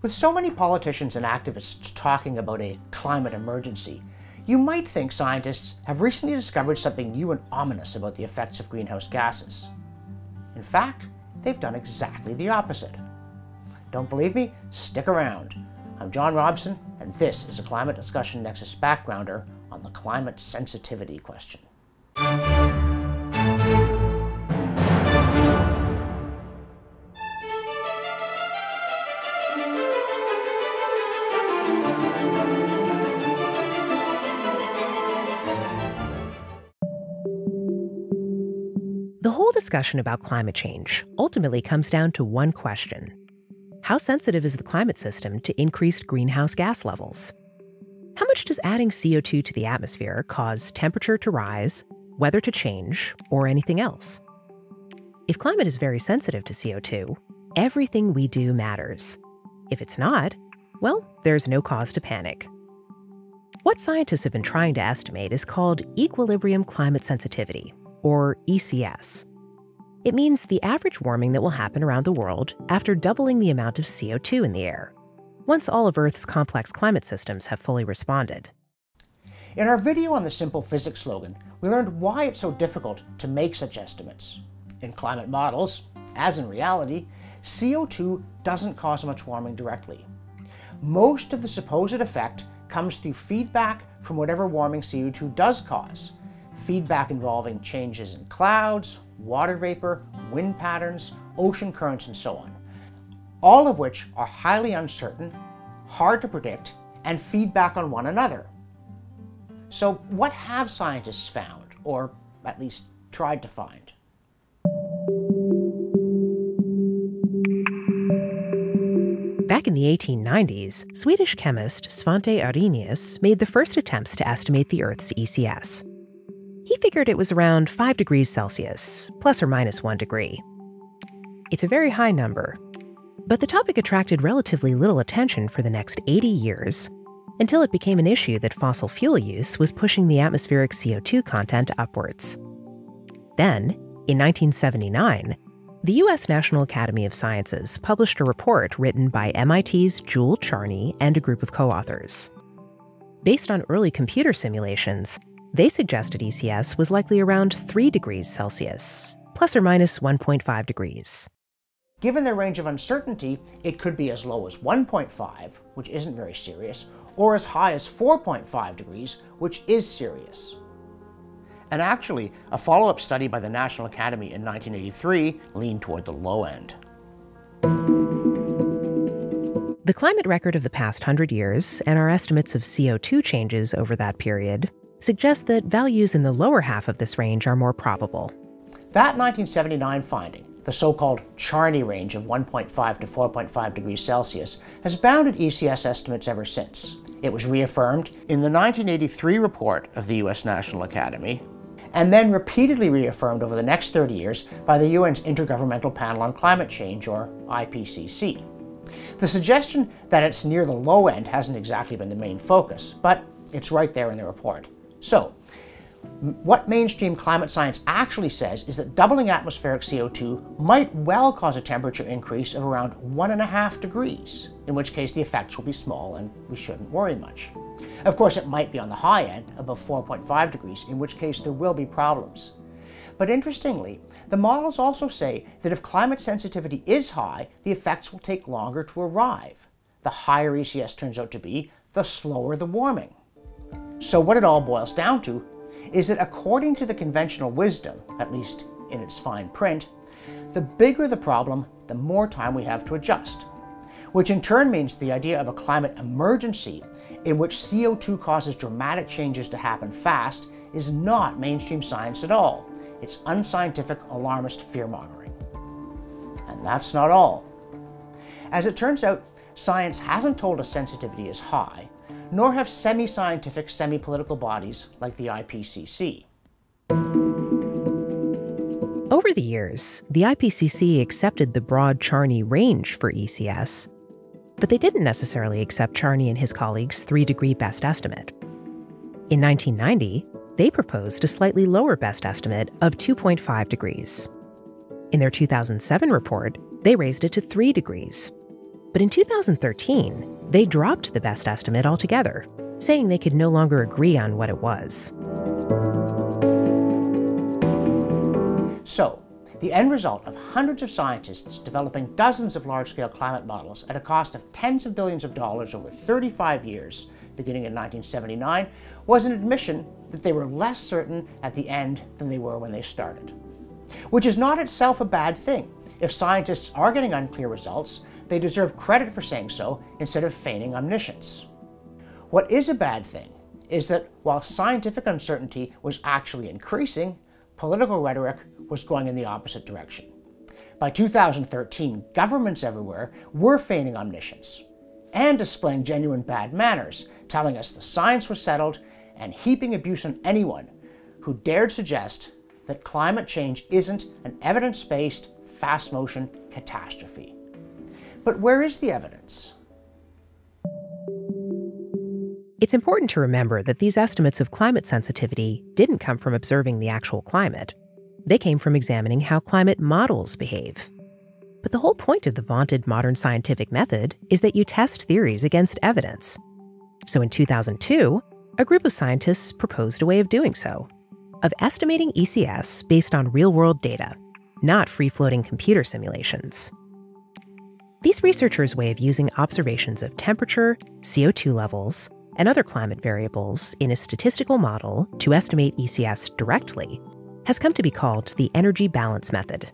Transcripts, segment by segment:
With so many politicians and activists talking about a climate emergency, you might think scientists have recently discovered something new and ominous about the effects of greenhouse gases. In fact, they've done exactly the opposite. Don't believe me? Stick around. I'm John Robson, and this is a Climate Discussion Nexus backgrounder on the climate sensitivity question. Discussion about climate change ultimately comes down to one question How sensitive is the climate system to increased greenhouse gas levels? How much does adding CO2 to the atmosphere cause temperature to rise, weather to change, or anything else? If climate is very sensitive to CO2, everything we do matters. If it's not, well, there's no cause to panic. What scientists have been trying to estimate is called equilibrium climate sensitivity, or ECS. It means the average warming that will happen around the world after doubling the amount of CO2 in the air, once all of Earth's complex climate systems have fully responded. In our video on the simple physics slogan, we learned why it's so difficult to make such estimates. In climate models, as in reality, CO2 doesn't cause much warming directly. Most of the supposed effect comes through feedback from whatever warming CO2 does cause, feedback involving changes in clouds, water vapor, wind patterns, ocean currents, and so on. All of which are highly uncertain, hard to predict, and feedback on one another. So, what have scientists found, or at least tried to find? Back in the 1890s, Swedish chemist Svante Arrhenius made the first attempts to estimate the Earth's ECS. Figured it was around 5 degrees Celsius, plus or minus 1 degree. It's a very high number, but the topic attracted relatively little attention for the next 80 years until it became an issue that fossil fuel use was pushing the atmospheric CO2 content upwards. Then, in 1979, the U.S. National Academy of Sciences published a report written by MIT's Jule Charney and a group of co authors. Based on early computer simulations, they suggested ECS was likely around 3 degrees Celsius, plus or minus 1.5 degrees. Given the range of uncertainty, it could be as low as 1.5, which isn't very serious, or as high as 4.5 degrees, which is serious. And actually, a follow up study by the National Academy in 1983 leaned toward the low end. The climate record of the past hundred years and our estimates of CO2 changes over that period suggest that values in the lower half of this range are more probable. That 1979 finding, the so called Charney range of 1.5 to 4.5 degrees Celsius, has bounded ECS estimates ever since. It was reaffirmed in the 1983 report of the US National Academy, and then repeatedly reaffirmed over the next 30 years by the UN's Intergovernmental Panel on Climate Change, or IPCC. The suggestion that it's near the low end hasn't exactly been the main focus, but it's right there in the report. So, what mainstream climate science actually says is that doubling atmospheric CO2 might well cause a temperature increase of around one and a half degrees, in which case the effects will be small and we shouldn't worry much. Of course, it might be on the high end, above 4.5 degrees, in which case there will be problems. But interestingly, the models also say that if climate sensitivity is high, the effects will take longer to arrive. The higher ECS turns out to be, the slower the warming. So, what it all boils down to is that according to the conventional wisdom, at least in its fine print, the bigger the problem, the more time we have to adjust. Which in turn means the idea of a climate emergency in which CO2 causes dramatic changes to happen fast is not mainstream science at all. It's unscientific, alarmist fear mongering. And that's not all. As it turns out, science hasn't told us sensitivity is high, nor have semi scientific, semi political bodies like the IPCC. Over the years, the IPCC accepted the broad Charney range for ECS, but they didn't necessarily accept Charney and his colleagues' three degree best estimate. In 1990, they proposed a slightly lower best estimate of 2.5 degrees. In their 2007 report, they raised it to 3 degrees. But in 2013, they dropped the best estimate altogether, saying they could no longer agree on what it was. So, the end result of hundreds of scientists developing dozens of large-scale climate models at a cost of tens of billions of dollars over 35 years, beginning in 1979, was an admission that they were less certain at the end than they were when they started. Which is not itself a bad thing. If scientists are getting unclear results, they deserve credit for saying so instead of feigning omniscience. What is a bad thing is that while scientific uncertainty was actually increasing, political rhetoric was going in the opposite direction. By 2013, governments everywhere were feigning omniscience and displaying genuine bad manners, telling us the science was settled and heaping abuse on anyone who dared suggest that climate change isn't an evidence-based, fast-motion catastrophe. But where is the evidence? It's important to remember that these estimates of climate sensitivity didn't come from observing the actual climate. They came from examining how climate models behave. But the whole point of the vaunted modern scientific method is that you test theories against evidence. So in 2002, a group of scientists proposed a way of doing so of estimating ECS based on real world data, not free floating computer simulations. These researchers' way of using observations of temperature, CO2 levels, and other climate variables in a statistical model to estimate ECS directly has come to be called the energy balance method.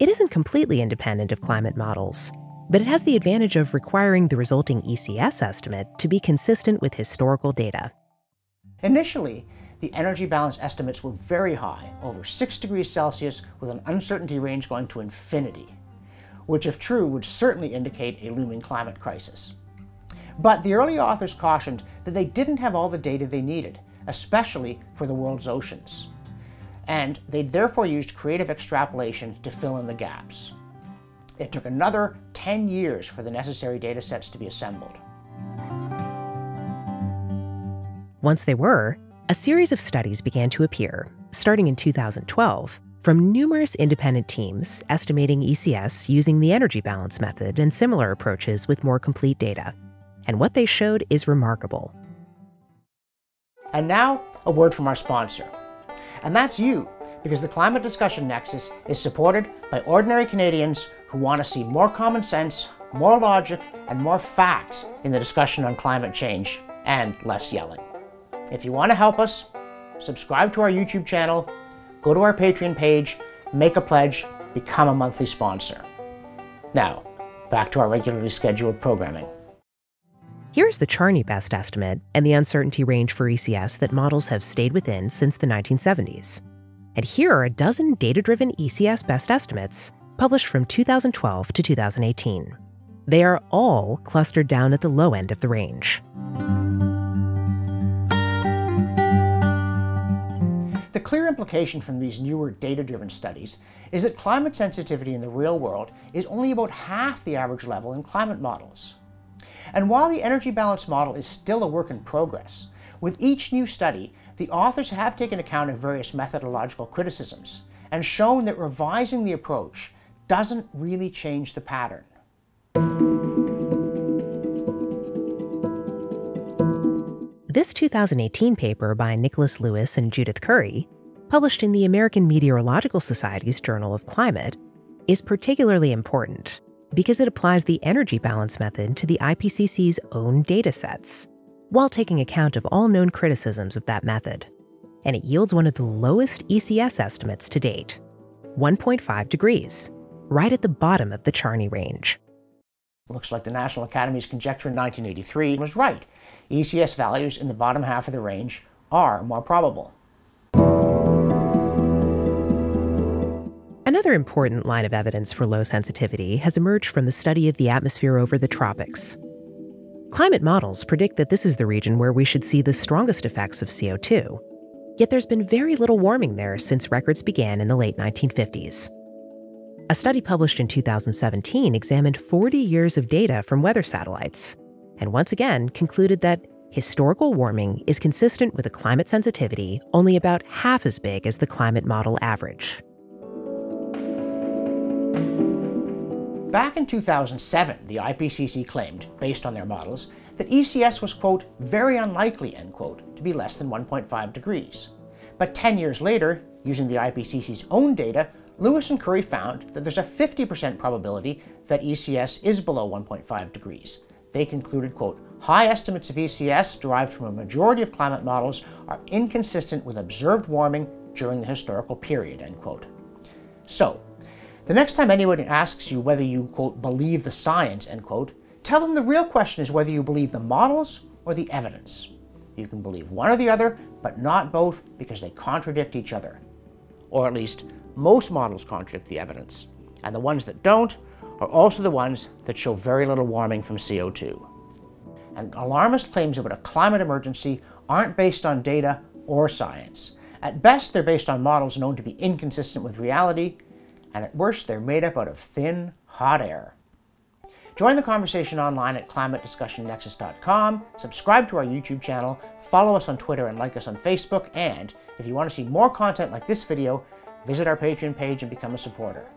It isn't completely independent of climate models, but it has the advantage of requiring the resulting ECS estimate to be consistent with historical data. Initially, the energy balance estimates were very high, over 6 degrees Celsius with an uncertainty range going to infinity, which if true would certainly indicate a looming climate crisis. But the early authors cautioned that they didn't have all the data they needed, especially for the world's oceans. And they therefore used creative extrapolation to fill in the gaps. It took another 10 years for the necessary data sets to be assembled. Once they were, a series of studies began to appear, starting in 2012, from numerous independent teams estimating ECS using the energy balance method and similar approaches with more complete data and what they showed is remarkable. And now, a word from our sponsor. And that's you, because the Climate Discussion Nexus is supported by ordinary Canadians who want to see more common sense, more logic, and more facts in the discussion on climate change, and less yelling. If you want to help us, subscribe to our YouTube channel, go to our Patreon page, make a pledge, become a monthly sponsor. Now, back to our regularly scheduled programming. Here's the Charney best estimate and the uncertainty range for ECS that models have stayed within since the 1970s. And here are a dozen data driven ECS best estimates published from 2012 to 2018. They are all clustered down at the low end of the range. Clear implication from these newer data-driven studies is that climate sensitivity in the real world is only about half the average level in climate models. And while the energy balance model is still a work in progress, with each new study, the authors have taken account of various methodological criticisms and shown that revising the approach doesn't really change the pattern. This 2018 paper by Nicholas Lewis and Judith Curry, published in the American Meteorological Society's Journal of Climate, is particularly important because it applies the energy balance method to the IPCC's own data sets, while taking account of all known criticisms of that method. And it yields one of the lowest ECS estimates to date 1.5 degrees, right at the bottom of the Charney range. Looks like the National Academy's conjecture in 1983 was right. ECS values in the bottom half of the range are more probable. Another important line of evidence for low sensitivity has emerged from the study of the atmosphere over the tropics. Climate models predict that this is the region where we should see the strongest effects of CO2. Yet there's been very little warming there since records began in the late 1950s. A study published in 2017 examined 40 years of data from weather satellites, and once again concluded that historical warming is consistent with a climate sensitivity only about half as big as the climate model average. Back in 2007, the IPCC claimed, based on their models, that ECS was, quote, very unlikely, end quote, to be less than 1.5 degrees. But 10 years later, using the IPCC's own data, Lewis and Curry found that there's a 50% probability that ECS is below 1.5 degrees. They concluded, quote, high estimates of ECS derived from a majority of climate models are inconsistent with observed warming during the historical period, end quote. So, the next time anyone asks you whether you, quote, believe the science, end quote, tell them the real question is whether you believe the models or the evidence. You can believe one or the other, but not both because they contradict each other. Or at least, most models contradict the evidence. And the ones that don't are also the ones that show very little warming from CO2. And alarmist claims about a climate emergency aren't based on data or science. At best, they're based on models known to be inconsistent with reality, and at worst, they're made up out of thin, hot air. Join the conversation online at climatediscussionnexus.com, subscribe to our YouTube channel, follow us on Twitter and like us on Facebook, and if you want to see more content like this video, visit our Patreon page and become a supporter.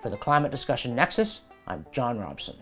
For the Climate Discussion Nexus, I'm John Robson.